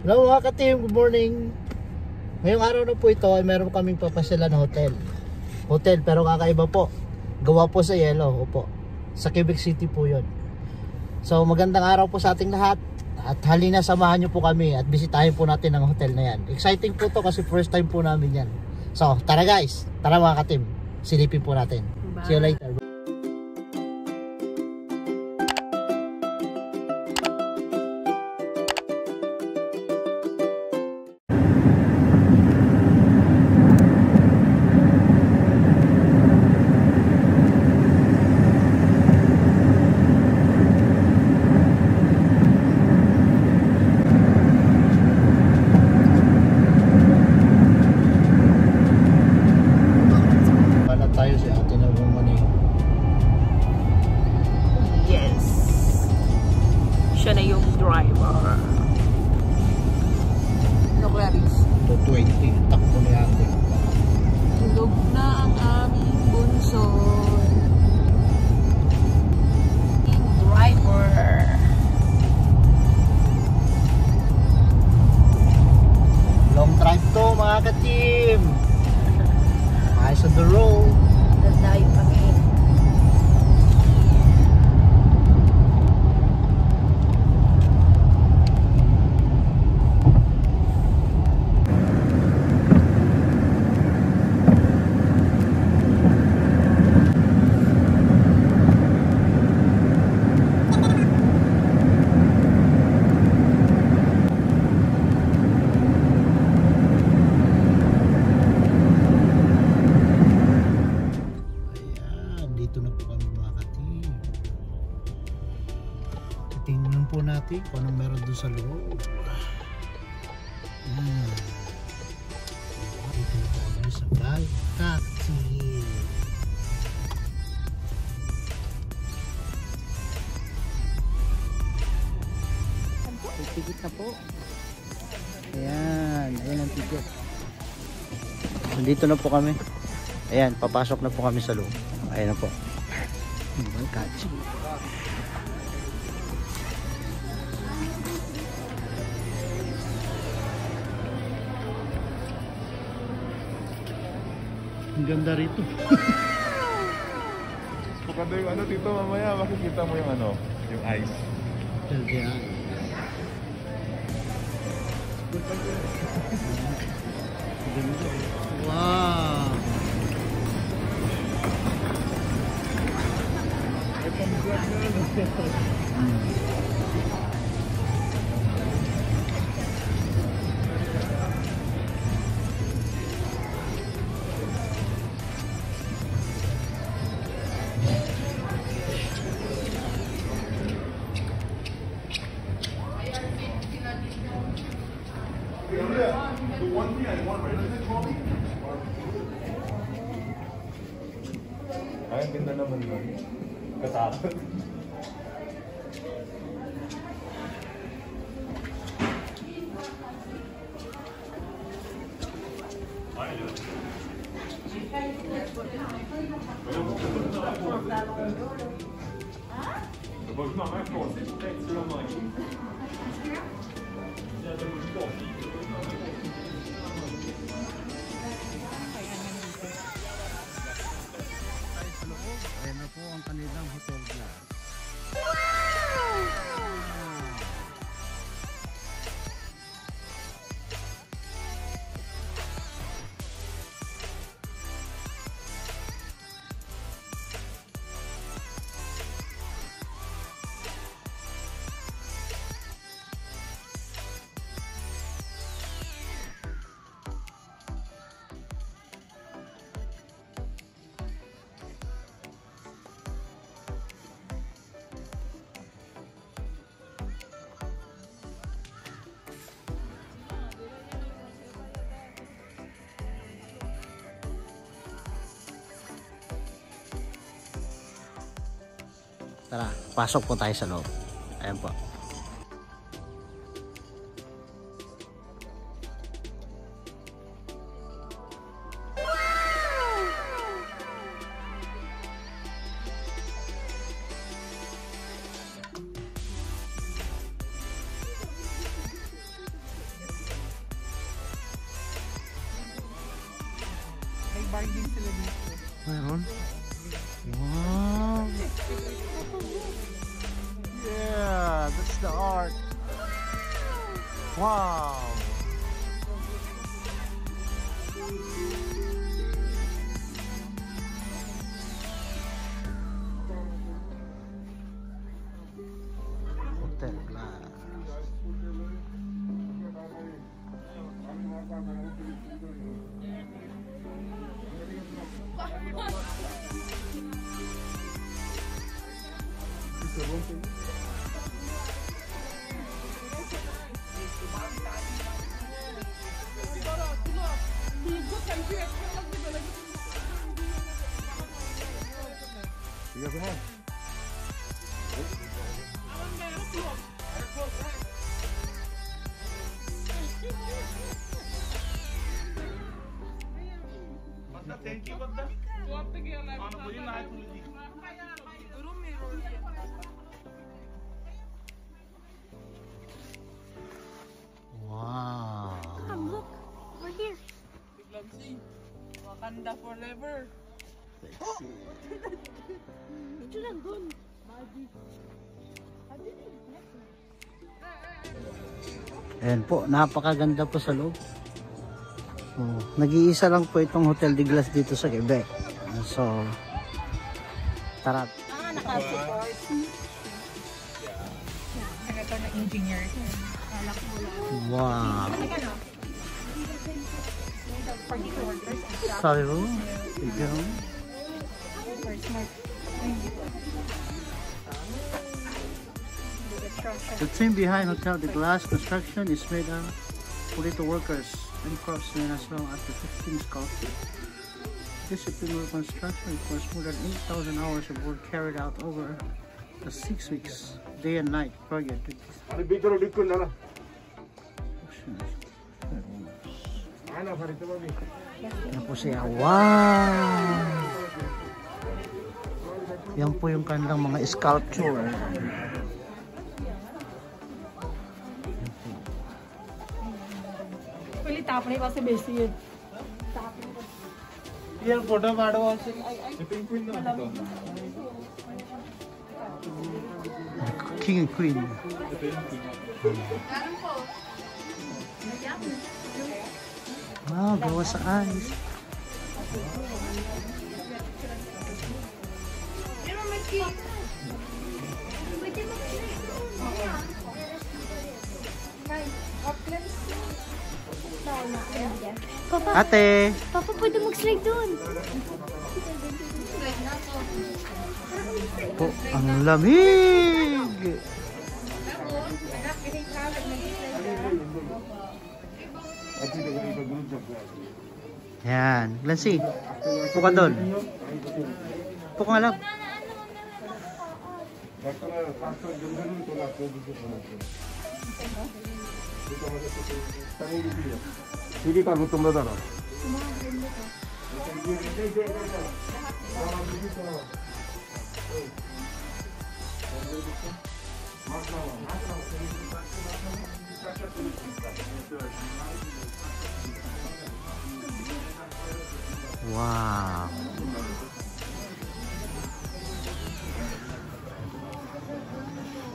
Hello mga ka-team, good morning. Ngayong araw na po ito ay meron kaming papasyalan na hotel. Hotel pero kakaiba po. Gawa po sa yellow, opo. Sa Quebec City po yon. So magandang araw po sa ating lahat. At halina samahan niyo po kami at bisitahin po natin ang hotel na yan. Exciting po to kasi first time po namin yan. So tara guys, tara mga ka-team. Silipin po natin. See you later. Nandito na po kami. Ayan, papasok na po kami sa loob. Ayan na po. Ang ganda rito. Maganda yung ano dito mamaya makikita mo yung ano, yung ice. Ayan. Ganda. 와. The one thing I want, right? Is it 12? करना बंद कर Tara, pasok po tayo sa loob. Ayan po. Forever. Ito lang dun. Ayan po, napakaganda po sa loob. Oh, nag-iisa lang po itong Hotel de Glace dito sa Quebec. So, tara. Ah, naka-support. Wow! Workers and. The team behind Hotel de Glace construction is made of little workers and craftsmen as well as the 15 sculptors. Disciplinary construction requires more than 8,000 hours of work carried out over the six weeks, day and night project. Yan po siya. Wow! Yan po yung kanilang mga sculpture. Pili tapon yung kasi basic yun. Yan photo ಮಾಡೋ Ipin queen na ito. King and Queen. Wow, gawa sa ice. Papa, Ate! Papa, pwede mag-slide dun. Po, ang lamig! Yan. Glancy, upo ka doon. Upo ka nga lang. Sige ka gutom na daw. Wow.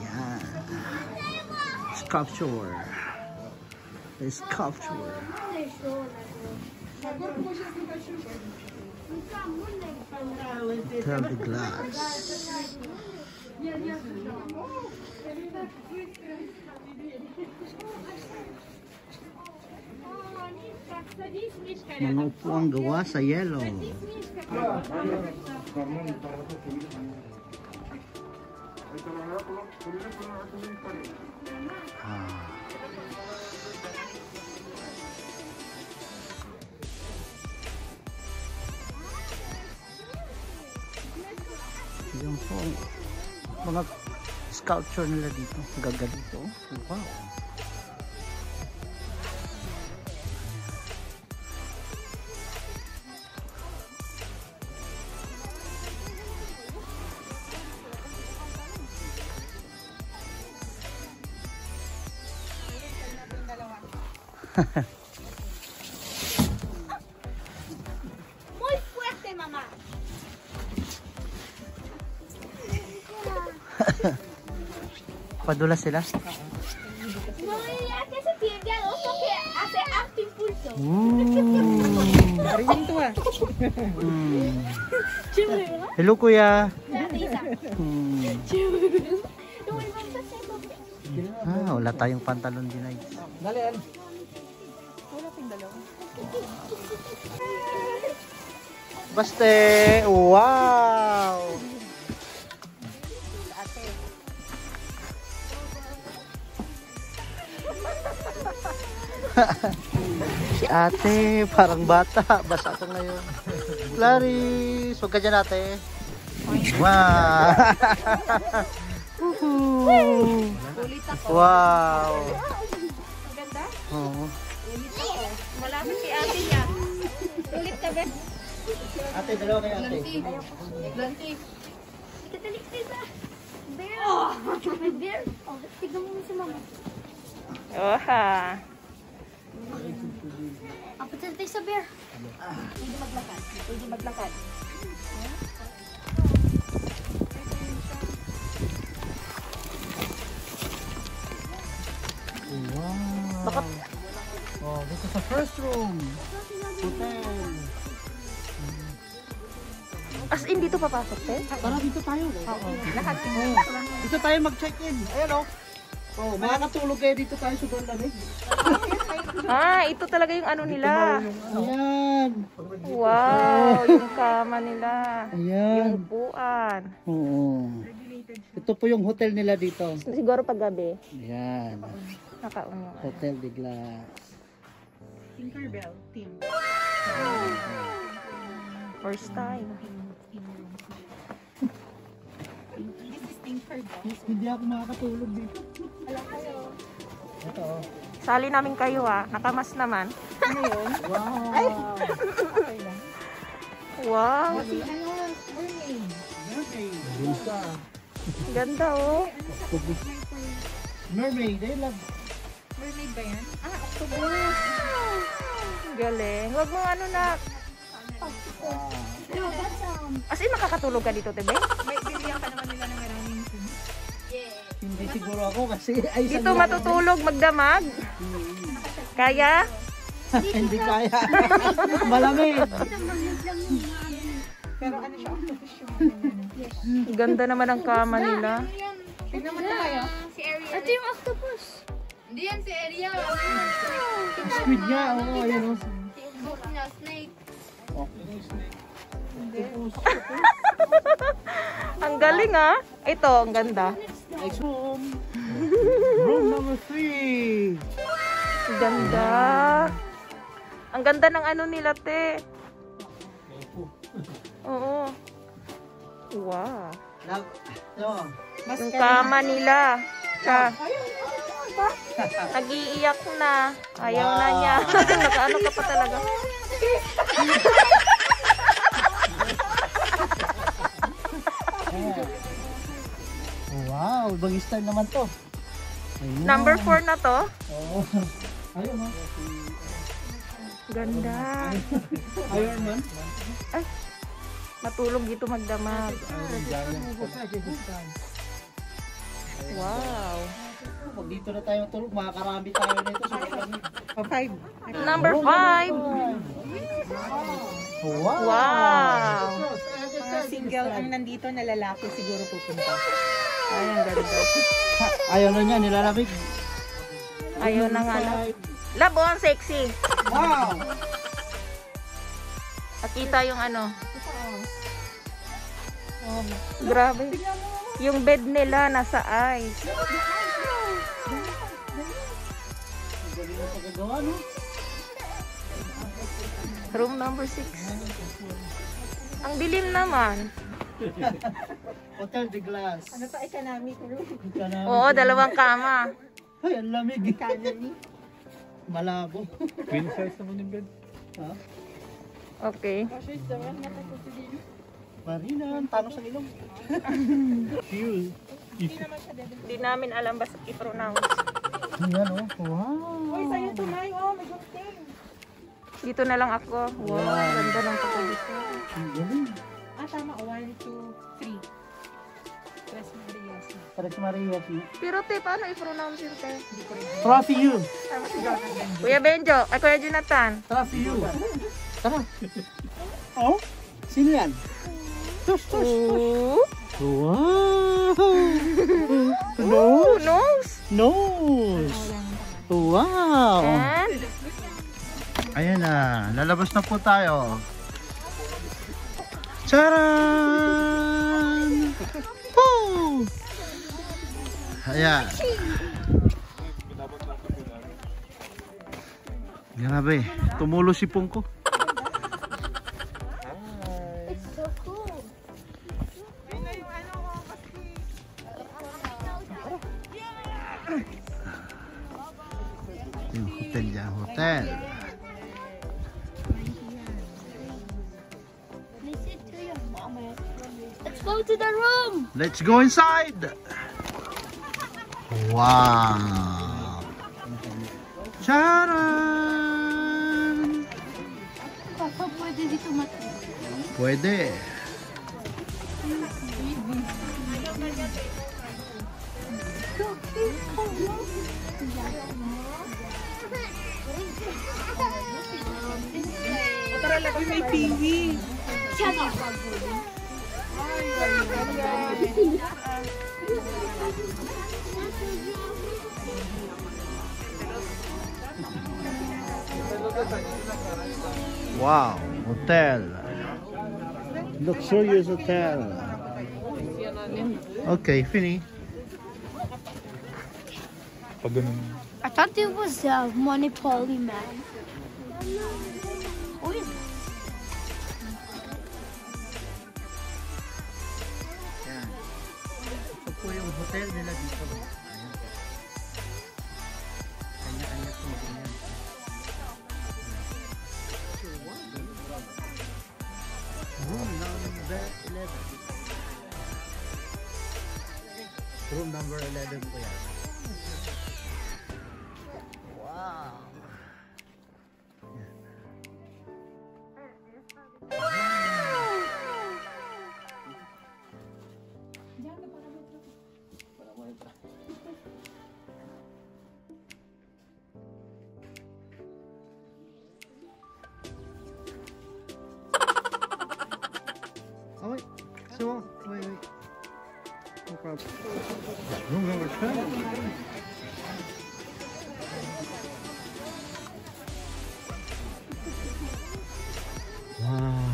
Yan. Sculpture. The sculpture. Hotel de Glace. Mga upuang gawa sa yellow. Ah. Yung po, mga sculpture nila dito. Gagalito. Wow. Moy, acting pulso. Ooh. Marinig to ah. Hello kuya. Hmm. Ah, wala tayong pantalon din ay. Wala ting dalawa. Baste! Wow! si ate, parang bata. Basa ka ngayon. Clarice, huwag ka dyan ate. Wow! Ako. wow! Ang ganda. Oo. Ulit ako. Malapit si ate niya. Ulit ka, be. Ate, dalawa kayo ate. Lanti. Katalik isa. Bear. May bear. Oh, tignan mo si mama. Oha. Apa tayo sa bear? Pwede maglakad. Pwede maglakad. Wow! Oh, this is the first room. Hotel. As in, dito papasok, te? Tara, dito tayo. Oo. Lahat. Oh, dito tayo mag-check-in. Ayan oh. Oh, makakatulog kayo dito tayo sa lamig. Ah, ito talaga yung ano nila. Ayan. Wow, yung kama nila. Ayan. Yung upuan. Oo. Ito po yung hotel nila dito. Siguro pag gabi, Ayan. ano. Hotel de Glass. Tinkerbell team. First time. Hindi ako makakatulog dito. Ito oh. Sali namin kayo ah. Nakamas naman. Wow. Wow. Mermaid. Bulsa. Ganda oh. Mermaid. I love. Mermaid ba yan? Ah, octopus. Galing. Huwag mo ano na. Um. As in, makakatulog ka dito, Tebe? May bibigyan ka naman nila Hindi siguro ako kasi ay Dito matutulog, magdamag. Kaya? Hindi kaya. Malamig. Pero ano siya, Ganda naman ang kama nila. Tignan mo na kayo. Si Ariel. Ito yung octopus. Hindi yan si Ariel. Squid niya. Oo, oh. Yung book niya, snake. Ang galing ah. Ito, ang ganda. Next room. room number three. Ang Ganda. Ang ganda ng ano nila, te. Oo. Wow. Love. No. Yung kama nila. Sa, nag-iiyak na. Ayaw na niya. Nakaano ka pa talaga. Wow, ibang style naman to. Ayan. Number 4 na to. Oo. Ayun oh. Ganda. Iron Man. Matulog dito magdamag. Wow. Pag dito na tayo tulog, makakarami tayo nito. Five. Number 5. wow. Wow. Mga single ang nandito na lalaki siguro pupunta. Ay, ang ganda. Ayaw na niya, nilalamig. Ayaw na nga lang. Labo, ang sexy. Wow! Nakita yung ano. Grabe. Yung bed nila nasa ice. Room number 6. Ang dilim naman. Hotel de Glass. Ano pa economic room? Economic. Oo, dalawang kama. Ay, ang lamig. Malabo. Queen size naman yung bed. Ha? Okay. Marina, ang tanos ang ilong. Fuel. Hindi namin alam basta i-pronounce. Ayan, oh. Wow. Uy, sa'yo tumay. Oh, may gunting. Dito na lang ako. Wow, ganda ng pagkabisa. Ang galing. Ah, tama. One, two, three. Tres Marias. No? Pero te, paano i-pronounce yun te? Trophy you. Kuya Benjo, ay Kuya Jonathan. Trophy you. Tara. Oh? Sino yan? Tus, tus. Ooh. Wow! Ooh, nose. Nose! Wow! And, Ayan na, lalabas na po tayo. Charan! Woo! Ayan. Grabe, tumulo si Pungko. Yung hotel niya, hotel. Let's go to the room. Let's go inside! Wow! Charan! Papa, pwede dito matulog. Pwede. Uy, may TV. Wow, hotel. Luxurious hotel. Okay, Fini. I thought it was a Monopoly man. Oh, yeah. Yan. Ito po yung hotel nila dito. Number 11 po yan. Wow. Yan. Oh wait, so on. Wait, wait. No problem. Room number 12. Wow.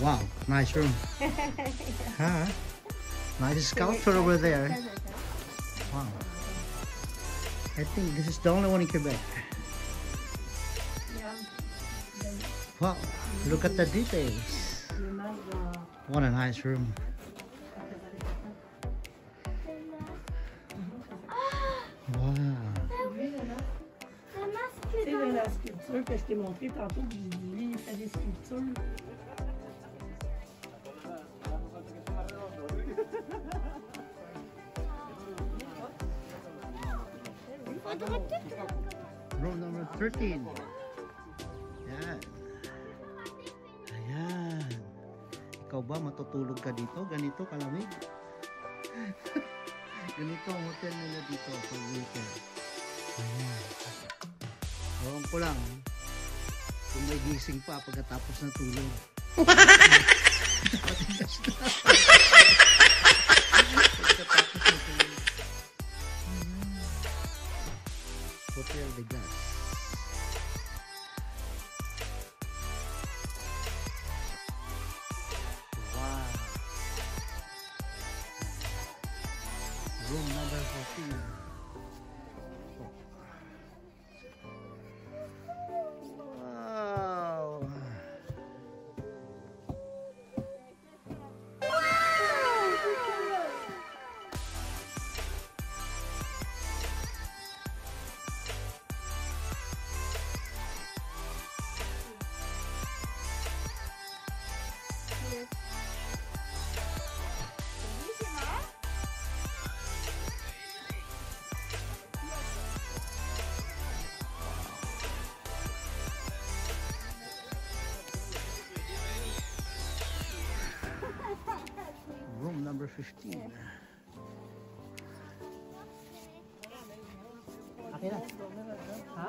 Wow, nice room. huh? Nice sculpture over there. Wow. I think this is the only one in Quebec. Look at the details. What a nice room. Wow. Sculpture. Room number 13. Ikaw ba matutulog ka dito? Ganito kalamig? Ganito ang hotel nila dito pag weekend. Ayan. Ewan ko lang kung may gising pa pagkatapos ng tulog. Hotel de Gas. Number 15. Okay na. Ha?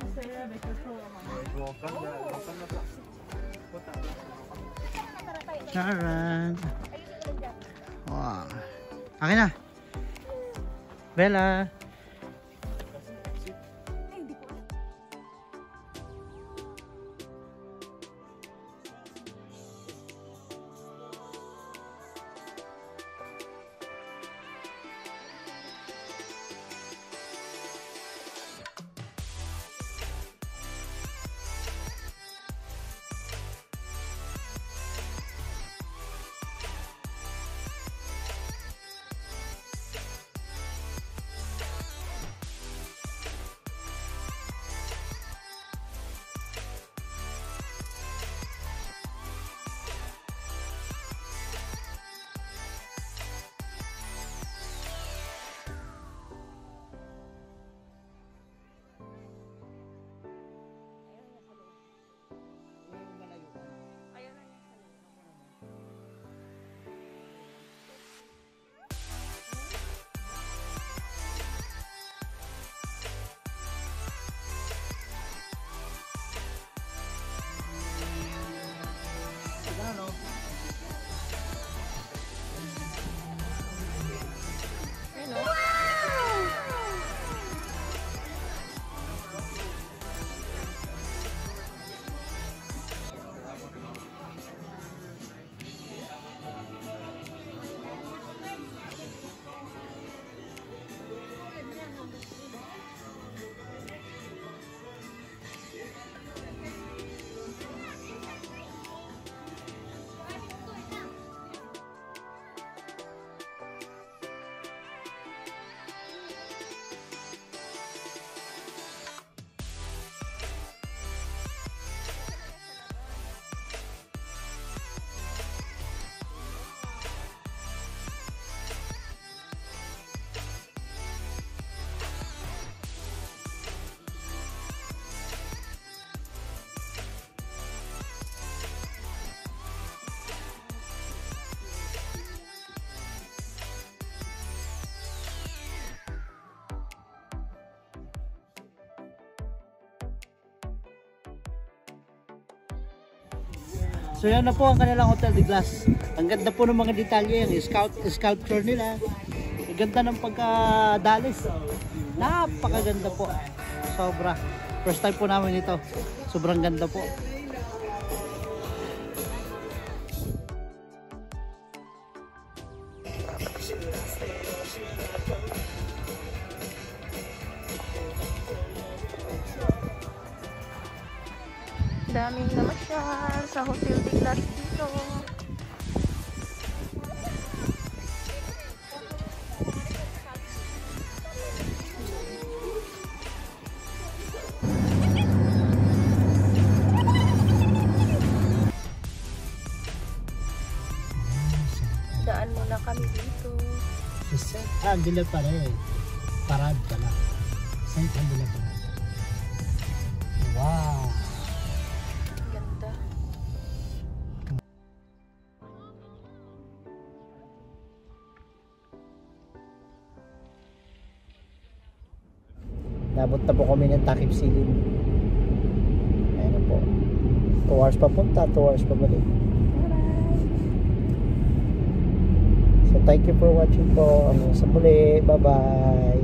conseiller avec le corps. Charan. Wow. Akin na. Bella. So yan na po ang kanilang Hotel de Glass. Ang ganda po ng mga detalye, yung scout, sculpture nila. Ang ganda ng pagkadalis. Napakaganda po. Sobra. First time po namin ito. Sobrang ganda po. Sant'Angelo Parade, Paradala. Sant'Angelo Paradala. Wow. Nabot na po kami ng takip silin. Ayan po. 2 hours papunta, 2 hours pabalik. Thank you for watching po. Hanggang sa muli. Bye-bye.